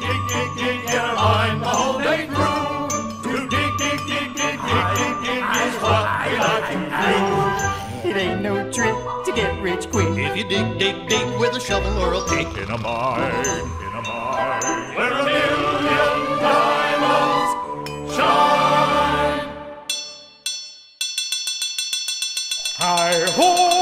dig, dig, dig in a line the day through. To dig, dig, dig, dig, dig, dig, is what we like to do. It ain't no trick to get rich quick. If you dig, dig, dig with a shovel or a pick in a mine, in a mine, where a million diamonds shine. Hi ho!